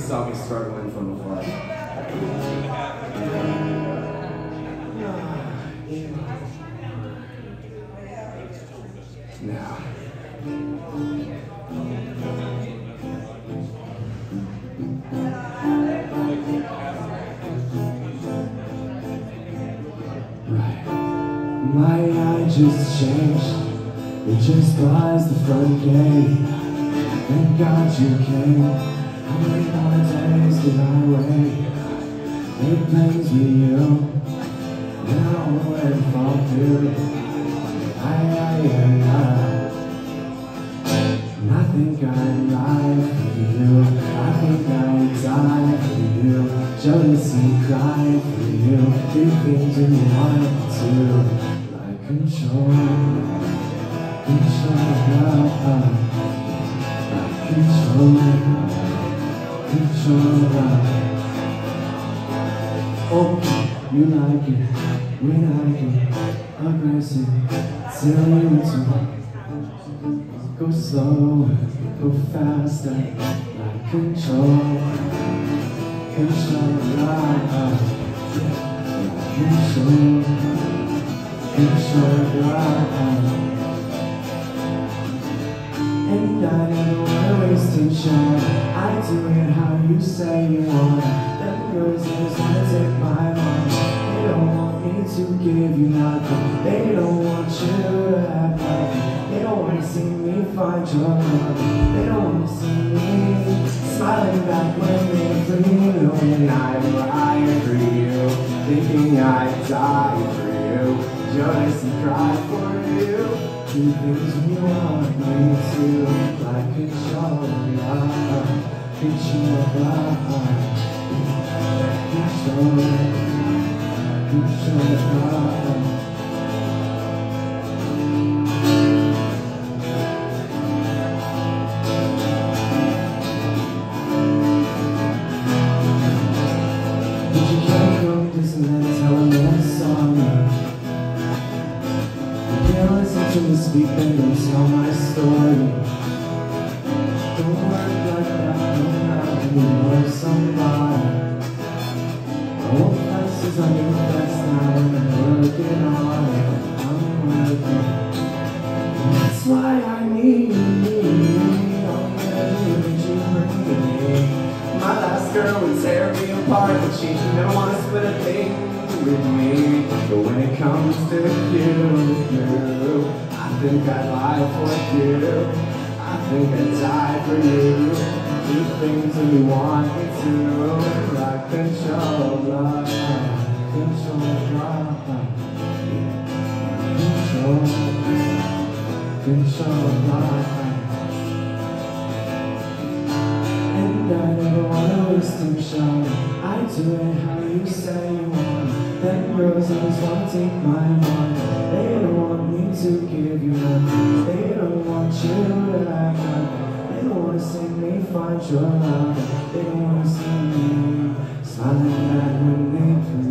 saw me struggling from afar. Now. Right. My eye just changed. It just buys the front gate. Thank God you came. How many more days did I wait? It pains me you. Now fall through. Ay, ay, ay, ay. And I think I'd lie for you. I think I'd die for you. Jealousy cry for you. Do things you want to. Like control. Control. Control. Control. Oh, you like it. We like it. Aggressive. Silly Go slow, go faster, like control, control, like control, control, like And I never wanna waste shine. I do it you say you want. Them girls just wanna take my heart. They don't want me to give you nothing. They don't want you to have nothing. They don't wanna see me find your love. They don't wanna see me smiling back when they're free. Knowing I'm right for you, thinking I'd die for you, just to cry for you. Do things you want me to, like control, love, control, love, control, control, love. Did that's why I need. All bring me. My last girl would tear me apart, but she never wanna split a thing with me. But when it comes to you, you, I think I'd lie for you. I think I'd die for you. Do things that you want me to, like control love, inside my And I never wanna waste them shine I do it how you say you want. Them girls always wanna take my money. They don't want me to give you up. They don't want you to act up. They don't wanna see me find your love. They don't wanna see me smiling back when they play